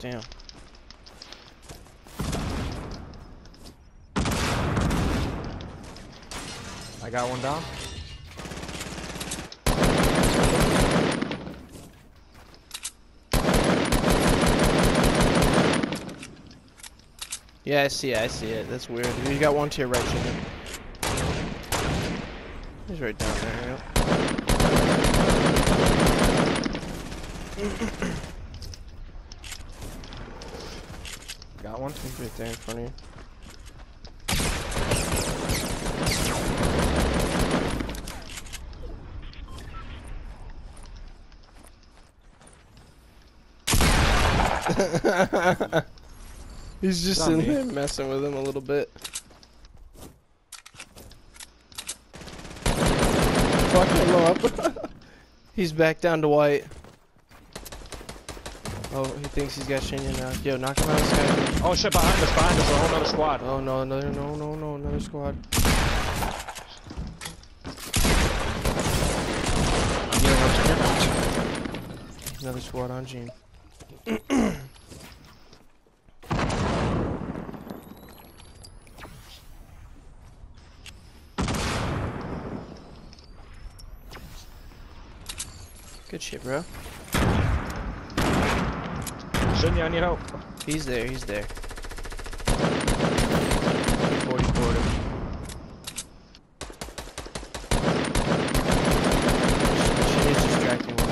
Damn. I got one down. Yeah, I see it, I see it. That's weird. You got one to your right, Jimmy. He's right down there, yep. Got one. He's right there in front of you. He's just in me. there messing with him a little bit. Fucking him up. he's back down to white. Oh, he thinks he's got Shinya now. Yo, knock him out, this guy. Oh shit! Behind us! Behind us! A whole other squad. Oh no, another no no no another squad. I'm getting one chicken. Another squad on Gene. Good shit, bro. Shinya, I need help. He's there, he's there. 40 quarter. Shit is distracting one.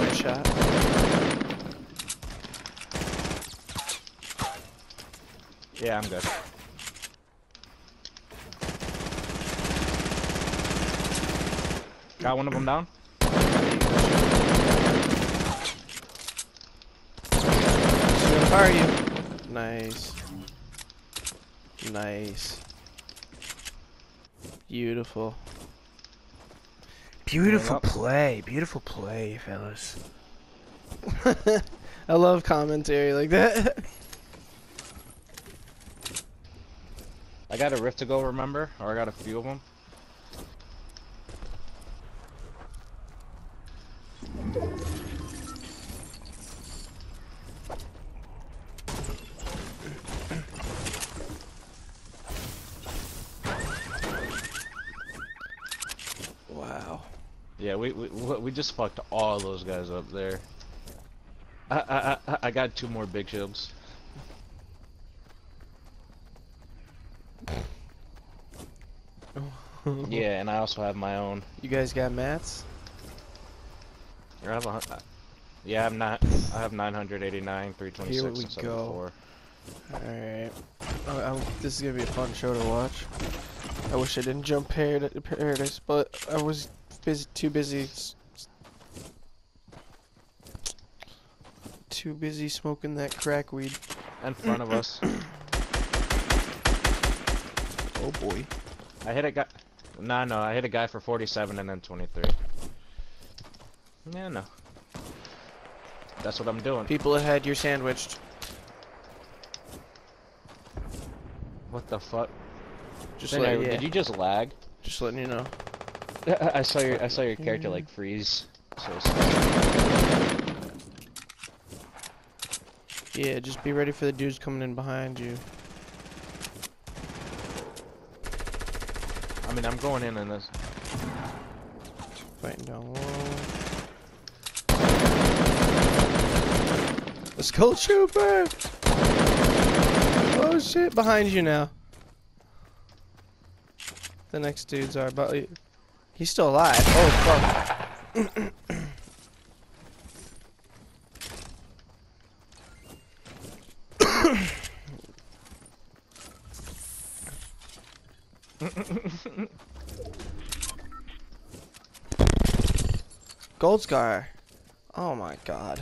Nice shot. Yeah, I'm good. Got one of them down. She's gonna fire you. Nice. Nice. Beautiful. Beautiful up. play. Beautiful play, fellas. I love commentary like that. I got a rift to go. Remember, or I got a few of them. wow. Yeah, we we just fucked all those guys up there. I I I, I got two more big shields. Yeah, and I also have my own. You guys got mats? I have a, yeah, I'm not. I have 989, 326, Here we and 74. Alright. Oh, this is gonna be a fun show to watch. I wish I didn't jump parad- Paradise, but I was busy, too busy. Too busy smoking that crack weed. In front of us. Oh boy. I hit a guy. No, no, I hit a guy for 47 and then 23. Yeah, no. That's what I'm doing. People ahead, you're sandwiched. What the fuck? Just Then let, I- yeah, Did you just lag? just letting you know. I saw your I saw your character like freeze. So Yeah, just be ready for the dudes coming in behind you. I mean, I'm going in in this. Fighting down low. The skull trooper! Oh shit, behind you now. The next dudes are about you. He's still alive. Oh fuck. Gold scar. Oh my god.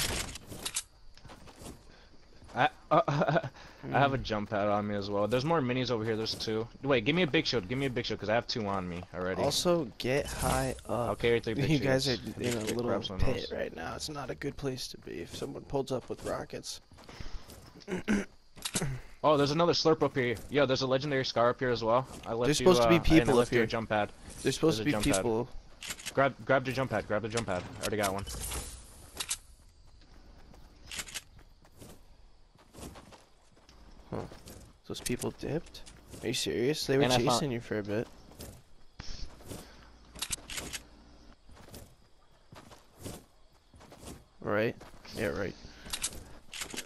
I, uh, I have a jump pad on me as well. There's more minis over here. There's two. Wait, give me a big shield. Give me a big shield because I have two on me already. Also, get high up. I'll carry three big You guys are shields. in a little pit those. right now. It's not a good place to be if someone pulls up with rockets. Oh, there's another slurp up here. Yeah, there's a legendary scar up here as well. I left There's you, supposed to be uh, people up here. jump pad. There's supposed There's to be people. pad. People. Grab, grab the jump pad. Grab the jump pad. I already got one. Those people dipped. Are you serious? They were And I found- chasing you for a bit. Right? Yeah, right.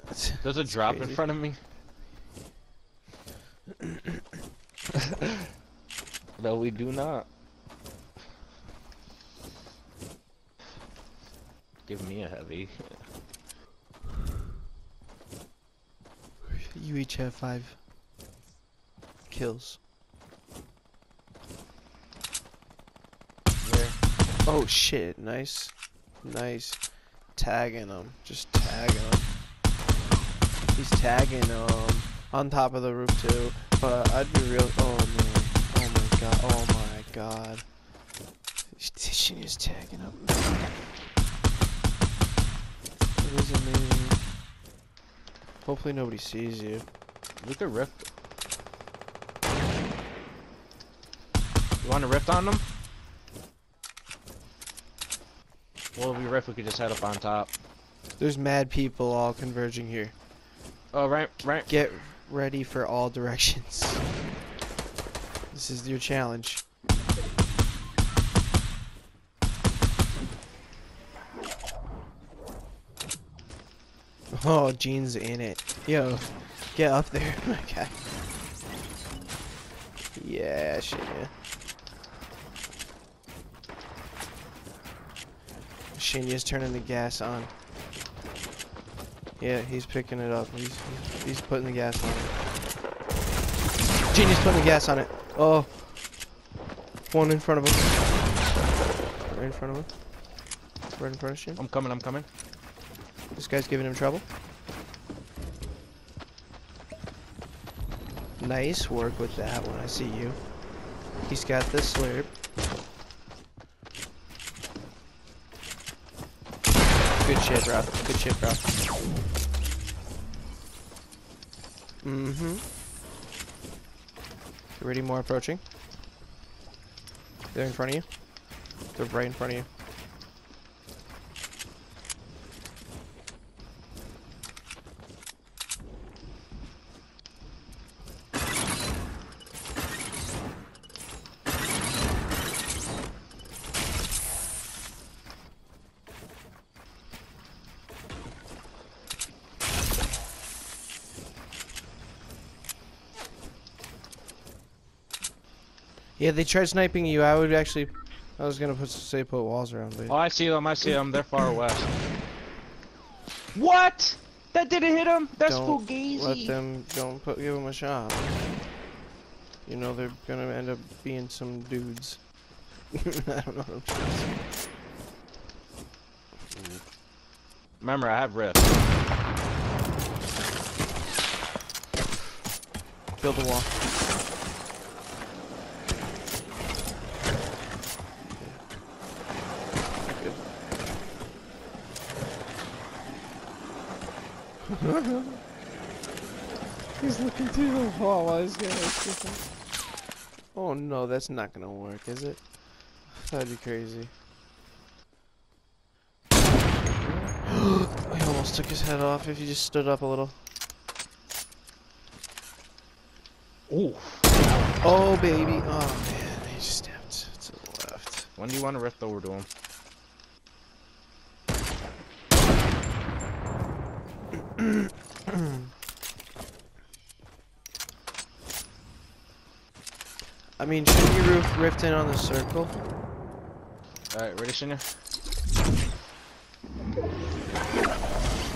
That's- There's a drop in front of me. no, we do not. Give me a heavy. You each have five kills. Where? Oh shit! Nice, nice. Tagging him, just tagging him. He's tagging him on top of the roof too. But I'd be real. Oh man! Oh my god! Oh my god! She is tagging him. It is amazing. Hopefully nobody sees you. We could rift. You want to rift on them? Well, if we rift, we could just head up on top. There's mad people all converging here. Oh, right, right. Get ready for all directions. This is your challenge. Oh, Gene's in it. Yo, get up there, my guy. Yeah, shit. Shinya's turning the gas on. Yeah, he's picking it up. He's he's, putting the gas on it. Genius putting the gas on it. Oh. One in front of him. Right in front of him. Right in front of Shin. I'm coming, I'm coming. This guy's giving him trouble. Nice work with that one. I see you. He's got the slurp. Good shit, bro. Good shit, bro. Mm-hmm. Ready? More approaching. They're in front of you. They're right in front of you. Yeah, they tried sniping you. I would actually, I was gonna put say put walls around, but Oh, I see them, I see them. They're far west. What? That didn't hit him? That's don't fugazi. let them. Don't put give them a shot. You know they're gonna end up being some dudes. I don't know. What I'm trying to say. Remember, I have rift. Build a wall. He's looking through the wall while he's getting us Oh no, that's not gonna work, is it? That'd be crazy. he almost took his head off if he just stood up a little. Ooh. Oh baby, oh man, he just stepped to the left. When do you want to rift over to him? I mean, should you roof rift in on the circle? Alright, ready, Shinya?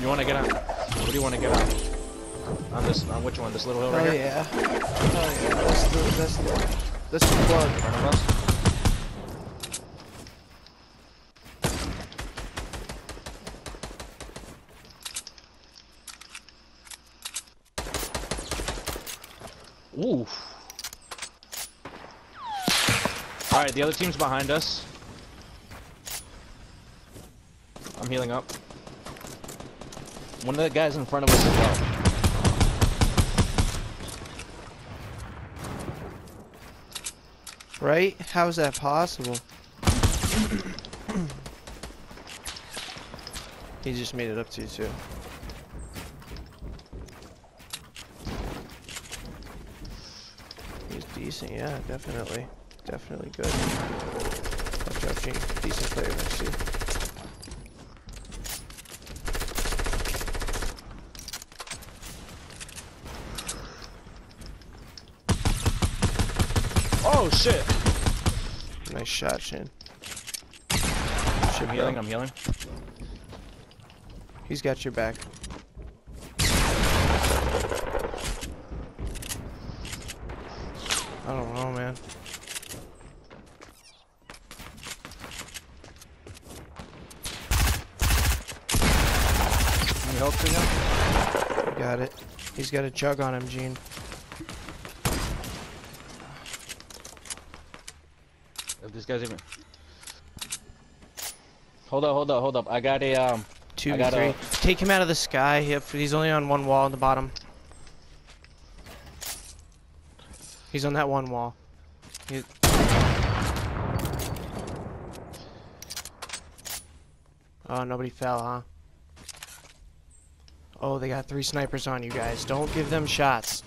You want to get on? What do you want to get on? On this, on which one? This little hill Oh right here? yeah. Oh yeah. That's the that's the that's the plug. In front of us? Oof. Alright, the other team's behind us. I'm healing up. One of the guys in front of us as well. Right? How is that possible? he just made it up to you too. He's decent, yeah, definitely. Definitely good. Watch out, Gene. Decent player next to you. Oh shit! Nice shot, Shin. I'm healing, I'm healing. He's got your back. I don't know, man. Can you help me now? You got it. He's got a jug on him, Gene. If these guys even. Hold up, hold up, hold up. I got a um. Two I got three. a- Take him out of the sky. He's only on one wall on the bottom. He's on that one wall. He- Oh, nobody fell, huh? Oh, they got three snipers on you guys. Don't give them shots.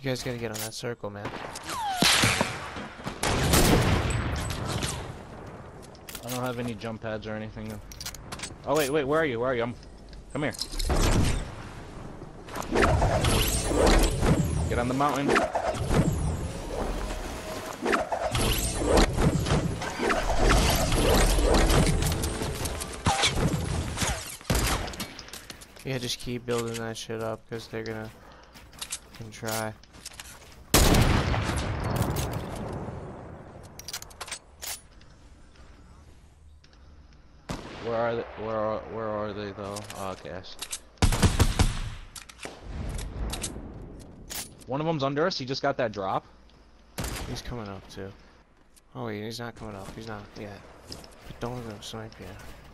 You guys gotta get on that circle, man. I don't have any jump pads or anything. Oh wait, wait, where are you? Where are you? I'm. Come here. Get on the mountain. Yeah, just keep building that shit up, because they're gonna can try. Where are they? Where are Where are they though? Oh, see. One of them's under us. He just got that drop. He's coming up too. Oh he's not coming up. He's not yet. But don't let him snipe yet.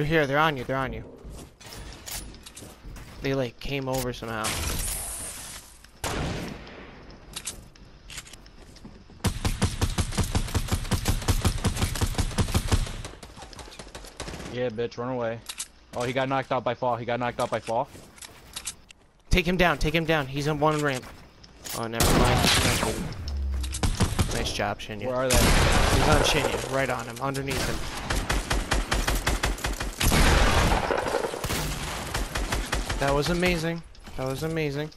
They're here. They're on you. They're on you. They like came over somehow. Yeah, bitch, run away. Oh, he got knocked out by fall. He got knocked out by fall. Take him down. Take him down. He's on one ramp. Oh, never mind. Nice job, Shinya. Where are they? He's on Shinya. Right on him. Underneath him. That was amazing. That was amazing.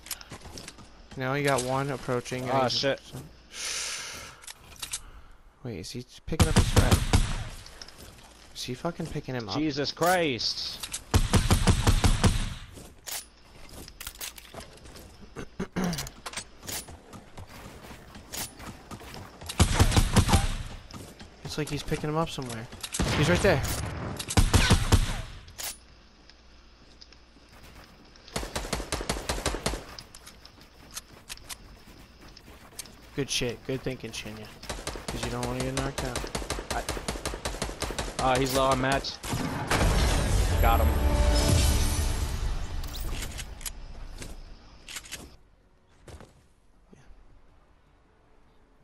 Now you got one approaching. Oh, shit. Wait, is he picking up his friend? Is he fucking picking him up? Jesus Christ. It's like he's picking him up somewhere. He's right there. Good shit. Good thinking, Shinya. Because you don't want to get knocked out. Ah, he's low on mats. Got him.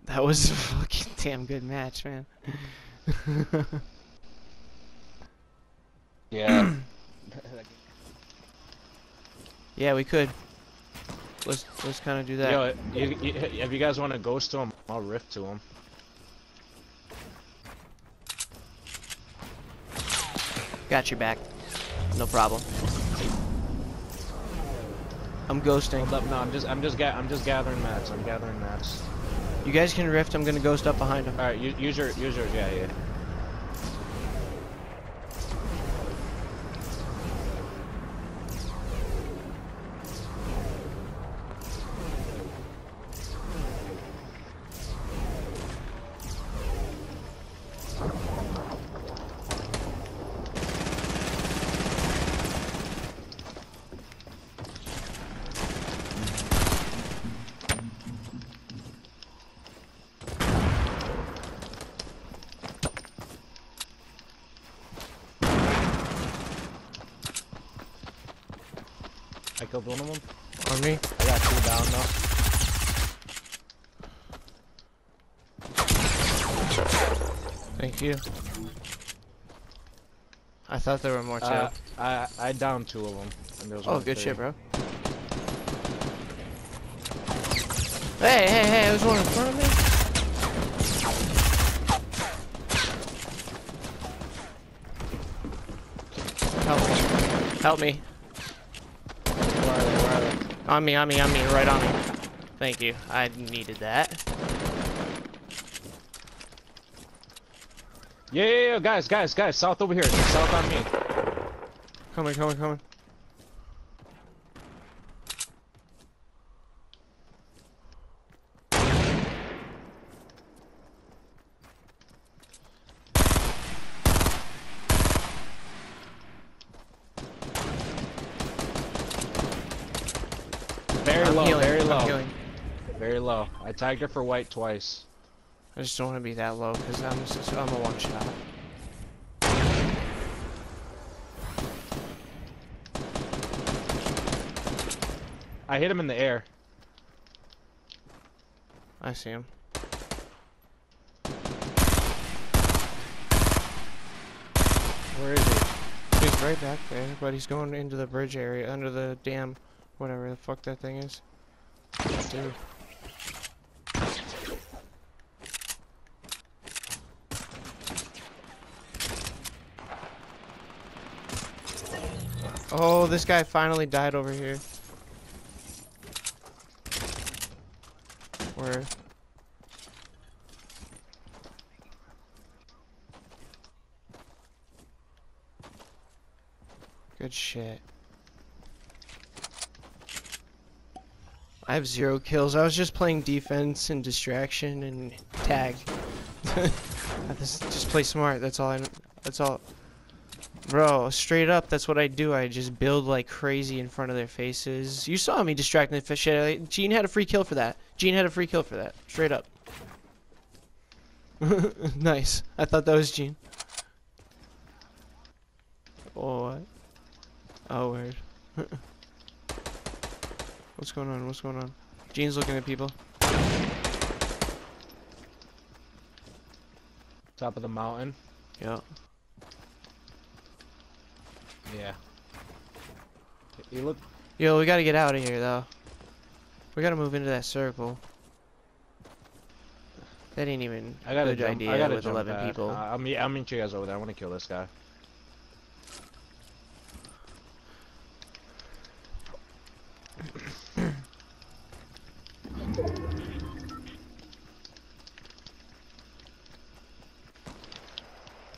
That was a fucking damn good match, man. Yeah. yeah, we could. Let's let's kind of do that. Yo, you, you, if you guys want to ghost to him, I'll rift to him. Got your back. No problem. I'm ghosting. Hold up, no, I'm just, I'm just, I'm just gathering mats. I'm gathering mats. You guys can rift. I'm gonna ghost up behind him. All right, use, use your, use yours. Yeah, yeah. Killed one of them. On me. I got two down though. Thank you. I thought there were more too. Uh, I I downed two of them. And there was oh, good three. shit, bro. Hey, hey, hey! There's one in front of me. Help me! Help me! Where are they? Where are they? On me! On me! On me! Right on me! Thank you. I needed that. Yeah, yeah, yeah, guys, guys, guys, south over here. South on me. Coming! Coming! Coming! Very I'm low, healing. very I'm low, very low. I tagged her for white twice. I just don't want to be that low because I'm just, I'm a one shot. I hit him in the air. I see him. Where is he? He's right back there, but he's going into the bridge area, under the dam, whatever the fuck that thing is. Dude. Oh, this guy finally died over here. Where? Good shit. I have zero kills. I was just playing defense and distraction and tag. Just play smart. That's all I. That's all. Bro, straight up, that's what I do. I just build like crazy in front of their faces. You saw me distracting the shit. Gene had a free kill for that. Gene had a free kill for that. Straight up. nice. I thought that was Gene. Oh, what? Oh, weird. What's going on? What's going on? Gene's looking at people. Top of the mountain. Yeah. Yeah. You look. Yo, we gotta get out of here, though. We gotta move into that circle. That ain't even I got a good jump. idea I got a with 11 pad. people. Uh, I'll meet. I'll meet you guys over there. I want to kill this guy.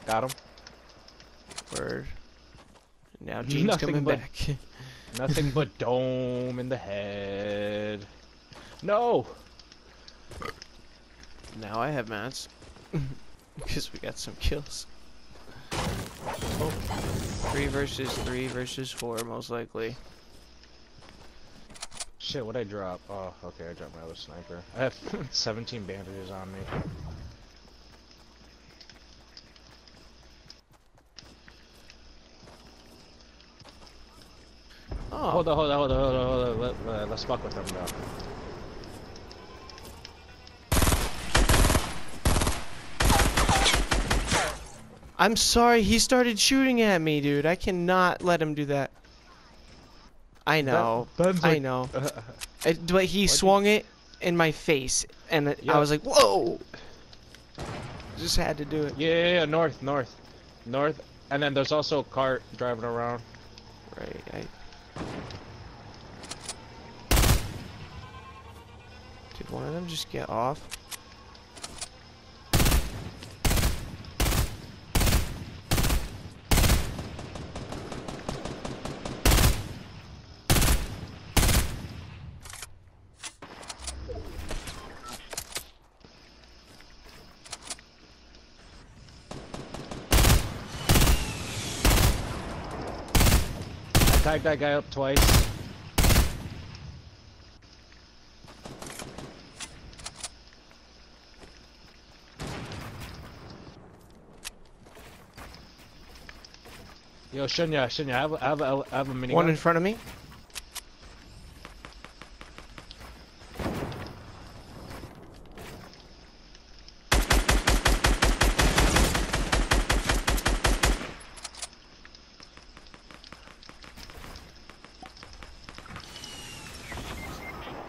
Got him. Word. Nothing coming but- back. Nothing but dome in the head. No. now I have mats. Because we got some kills. Oh. Three versus three versus four, most likely. Shit, what I drop? Oh, okay, I dropped my other sniper. I have 17 bandages on me. Oh, Hold on, hold on, hold on, hold on, hold on. Let, let, let's fuck with them now. I'm sorry, he started shooting at me, dude. I cannot let him do that. I know. Ben's I know. I, but he you- swung it in my face, and it- Yeah. I was like, "Whoa!" Just had to do it. Yeah, yeah, yeah, north, north, north, and then there's also a cart driving around. Right. I... Did one of them just get off? Tagged that guy up twice. Yo, Shinya, Shinya, I have, I have, a, I have a mini One in front of me.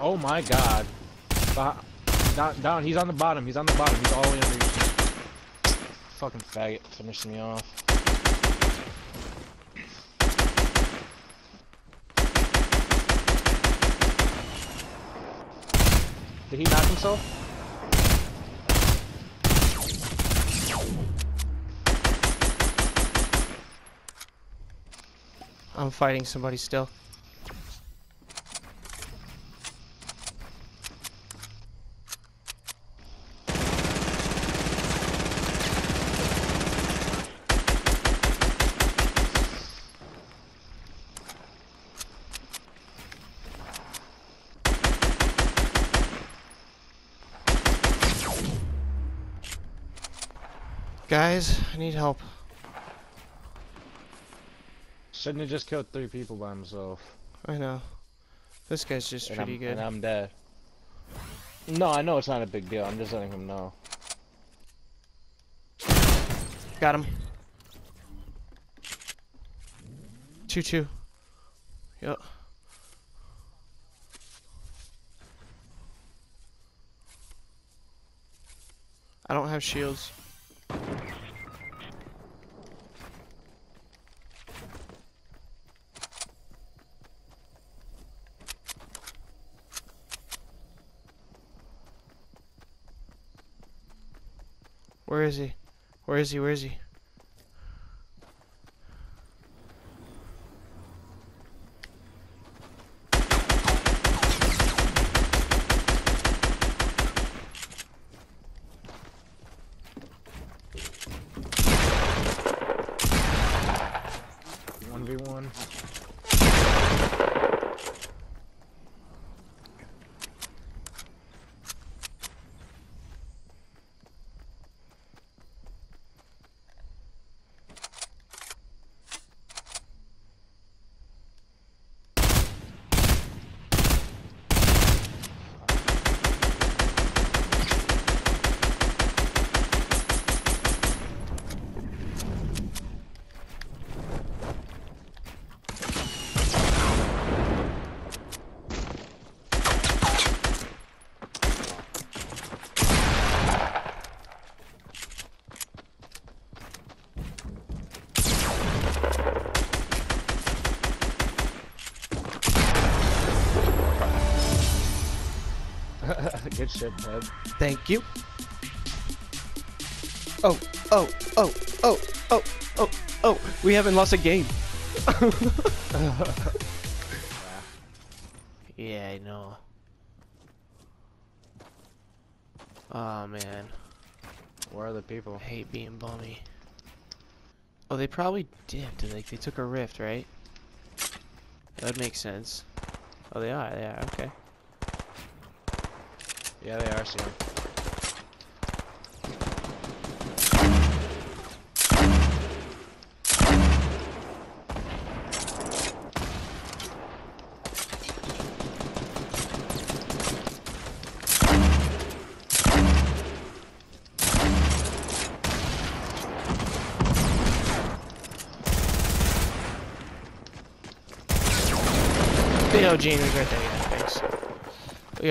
Oh my god. Down, down, he's on the bottom, he's on the bottom, he's all the way under you. Fucking faggot, finished me off. Did he knock himself? I'm fighting somebody still. Guys, I need help. Shouldn't have just killed three people by himself. I know. This guy's just And pretty I'm, good. And I'm dead. No, I know it's not a big deal. I'm just letting him know. Got him. 2 2. Yep. I don't have shields. Where is he? Where is he? Where is he? One v one. Good shit. Thank you. Oh, oh, oh, oh, oh, oh, oh. We haven't lost a game. yeah, I know. Oh man, Where are the people? I hate being bummy. Oh, they probably dipped. Like they took a rift, right? That would make sense. Oh, they are. They are. Okay. Yeah, they are seeing. Yo, Gene was right there. Up.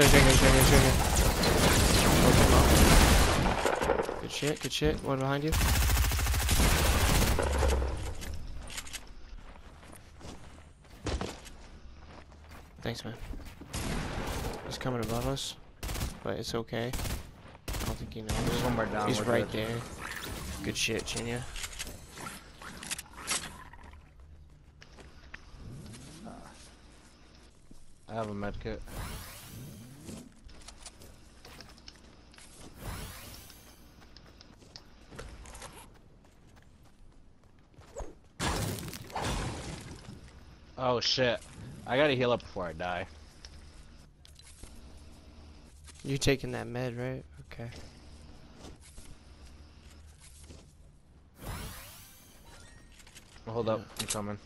Good shit, good shit. One behind you. Thanks, man. He's coming above us, but it's okay. I don't think he knows. There's one more down. He's right good. there. Good shit, Jinya. I have a med Oh shit. I gotta heal up before I die. You taking that med, right? Okay. Hold up, I'm coming.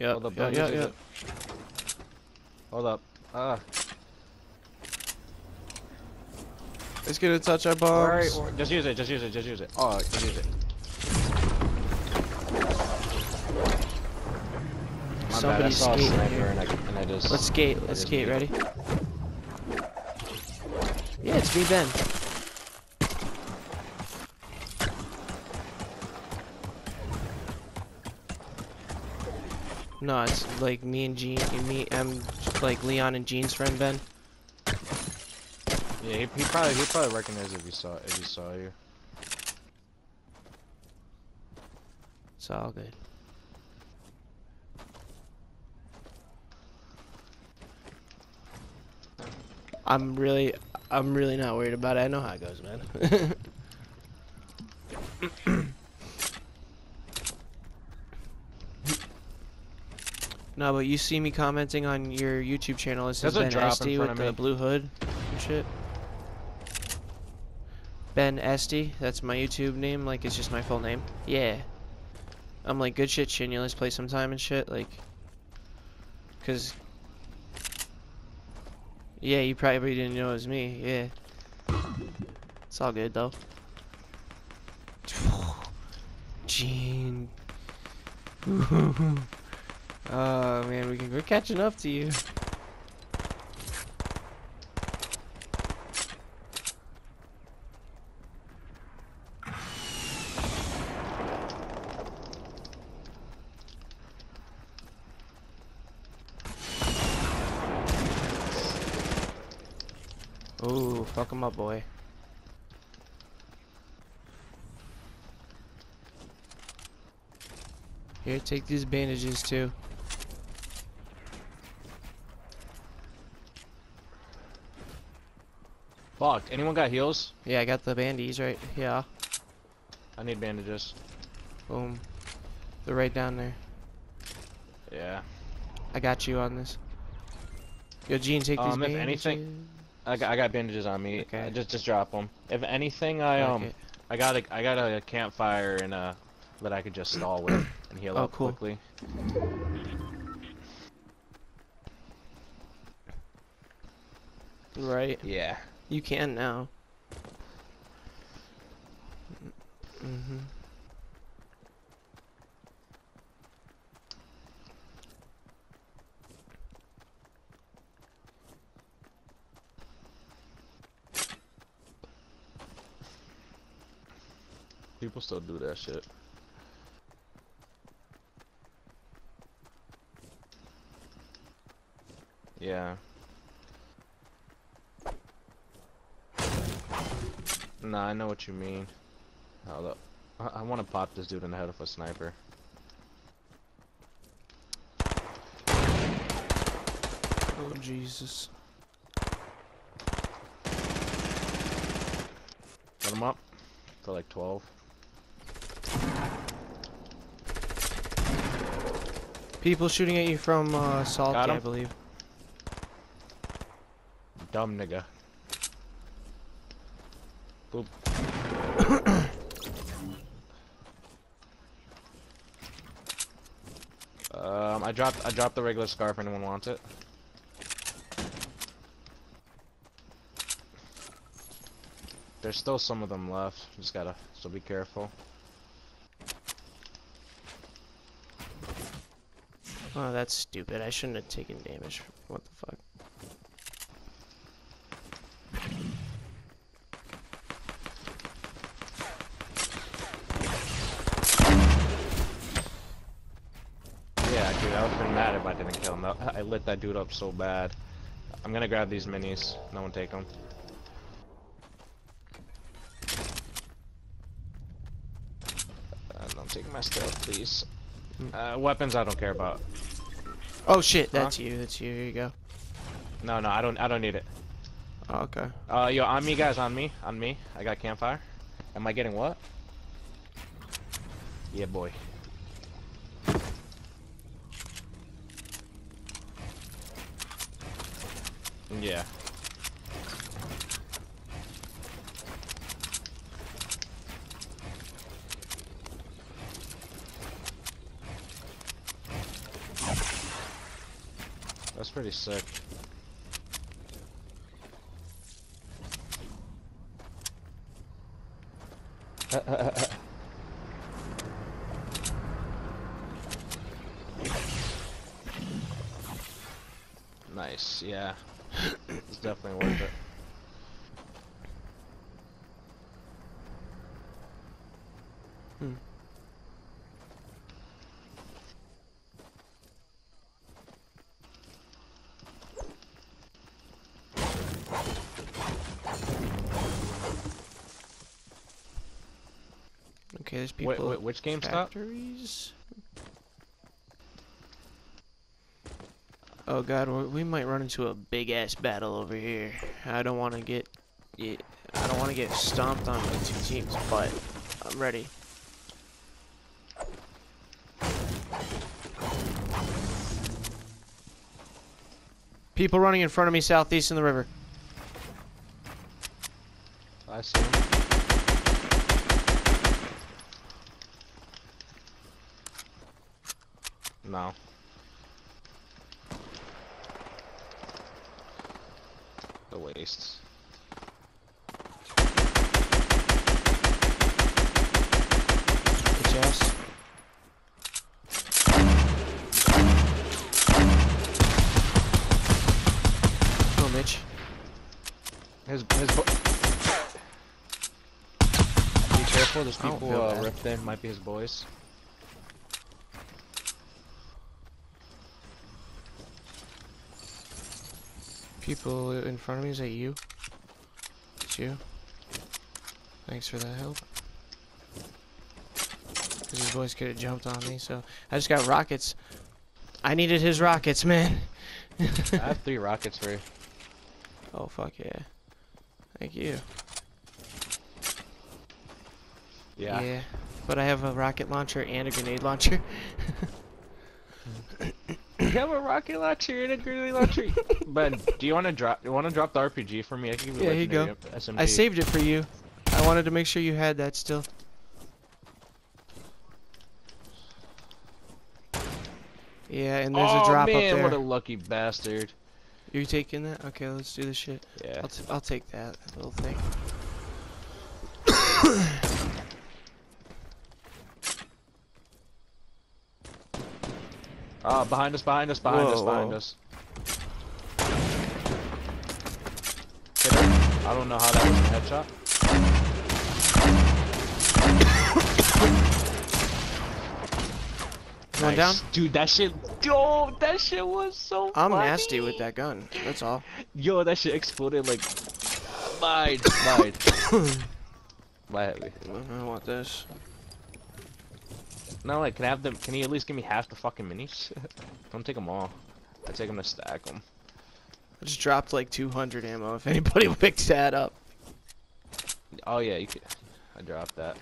Yeah, Hold up, yep, don't yep, use yep. it. Hold up. Ah. Let's get a touch our Alright, just use it, just use it, just use it. Oh, just use it. Somebody's skating here. and I, and I just... Let's skate. Let's skate. Ready? Yeah, it's me, Ben. No, it's like me and Gene. Me, I'm like Leon and Gene's friend Ben. Yeah, he, he probably he probably recognize if he saw if he saw you. It's all good. I'm really, I'm really not worried about it. I know how it goes, man. no, but you see me commenting on your YouTube channel. It says There's Ben Estey with the blue hood and shit. Ben Estey, that's my YouTube name. Like, it's just my full name. Yeah. I'm like, good shit, Shin. You let's play sometime and shit. Like, cause. Yeah, you probably didn't know it was me. Yeah. It's all good though. Gene. oh man, we can, we're catching up to you. Ooh, fuck him up, boy. Here, take these bandages too. Fuck. Anyone got heals? Yeah, I got the bandies right. Yeah, I need bandages. boom. They're right down there. Yeah. I got you on this. Yo, Gene, take these Um, if bandages. anything- I got, I got bandages on me. Okay. Uh, just just drop them. If anything, I um. I got a I got a campfire and uh that I could just stall with and heal Oh, up cool. quickly. Right. Yeah. You can now. Mm-hmm. People still do that shit. Yeah. Nah, I know what you mean. Hold up. I, I want to pop this dude in the head with a sniper. Oh Jesus. Put him up for like 12. People shooting at you from uh, Salty, I believe. Dumb nigga. Boop. um, I dropped I dropped the regular scarf. If anyone wants it? There's still some of them left. Just gotta so be careful. Oh, that's stupid. I shouldn't have taken damage. What the fuck? Yeah, dude, I would've been mad if I didn't kill him. I lit that dude up so bad. I'm gonna grab these minis. No one take them. Uh, don't take my stuff, please. Uh, weapons I don't care about. Oh shit, that's you. That's you. Here you go. No, no, I don't. I don't need it. Oh, okay. Uh, yo, on me, guys, on me, on me. I got campfire. Am I getting what? Yeah, boy. Yeah. Pretty sick. nice, yeah. it's definitely worth it. Okay, there's people. wait, which GameStop? Factories. Oh god, we we might run into a big ass battle over here. I don't want to get, I don't want to get stomped on by two teams, but I'm ready. People running in front of me southeast in the river. I see him. No. The wastes. Bitch ass. Oh, Mitch. His his. Bo Be careful. There's I don't people feel bad. ripped in. Might be his boys. People in front of me, is that you? It's you? Thanks for that help. Because his boys could have jumped on me, so... I just got rockets. I needed his rockets, man. I have three rockets for you. oh, fuck yeah. Thank you. Yeah. But I have a rocket launcher and a grenade launcher. You have a rocket launcher and a grenade launcher. but do you want to drop? You want to drop the RPG for me? I can give you Yeah, here you go. SMG. I saved it for you. I wanted to make sure you had that still. Yeah, and there's oh, a drop man, up what a lucky bastard. You taking that? Okay, let's do this shit. Yeah. I'll, t I'll take that little thing. Ah, behind us, behind us, behind us, behind whoa. us. Hit her. I don't know how that was a headshot. One down? Dude, that shit. Yo, that shit was so I'm funny. nasty with that gun. That's all. Yo, that shit exploded like. Mine, mine. My heavy. I want this. No, like, can I have them? Can you at least give me half the fucking minis? Don't take them all. I take them to stack them. I just dropped like 200 ammo. If anybody picks that up, Oh yeah, you could. I dropped that.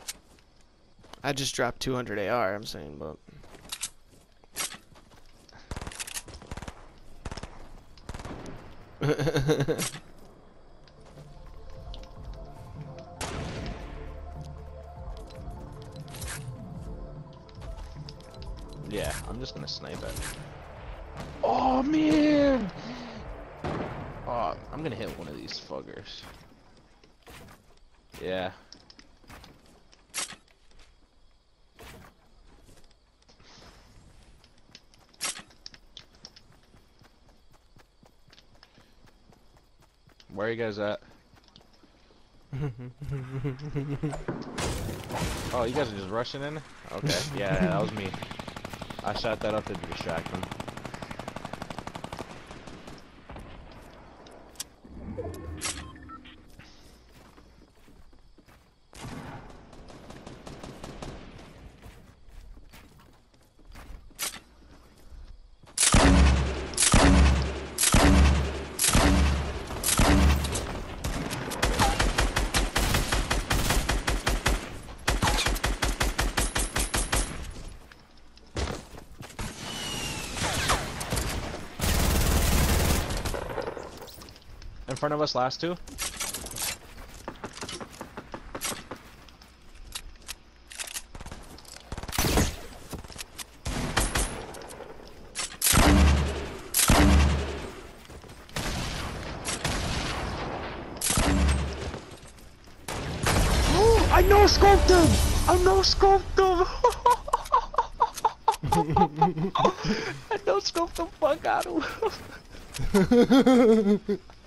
I just dropped 200 AR. I'm saying, but Yeah, I'm just gonna snipe it. Oh man! Oh, I'm gonna hit one of these fuckers. Yeah. Where are you guys at? Oh, you guys are just rushing in? Okay, yeah, that was me. I shot that up to distract them. In front of us, last two. I no scoped him! I no scoped him! I no scoped the fuck out of him!